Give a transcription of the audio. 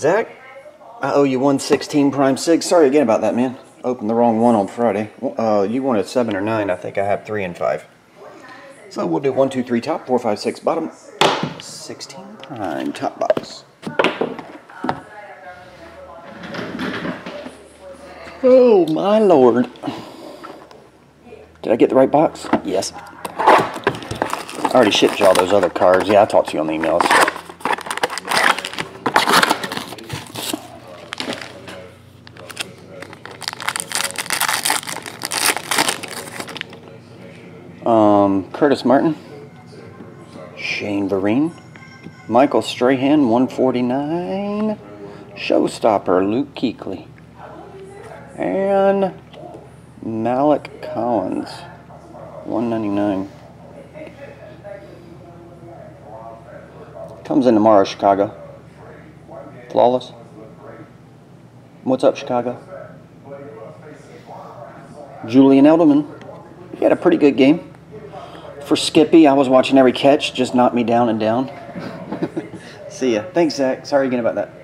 Zach, I owe you 116 prime six. Sorry again about that, man. Opened the wrong one on Friday. Uh, you wanted seven or nine. I think I have three and five. So we'll do one, two, three top, four, five, six bottom, 16 prime top box. Oh my lord. Did I get the right box? Yes. I already shipped you all those other cards. Yeah, I talked to you on the emails. Um, Curtis Martin, Shane Vereen, Michael Strahan, 149, Showstopper, Luke Kuechly, and Maliek Collins, 199. Comes in tomorrow, Chicago. Flawless. What's up, Chicago? Julian Edelman. He had a pretty good game. For Skippy, I was watching every catch, just knocked me down and down. See ya. Thanks, Zach. Sorry again about that.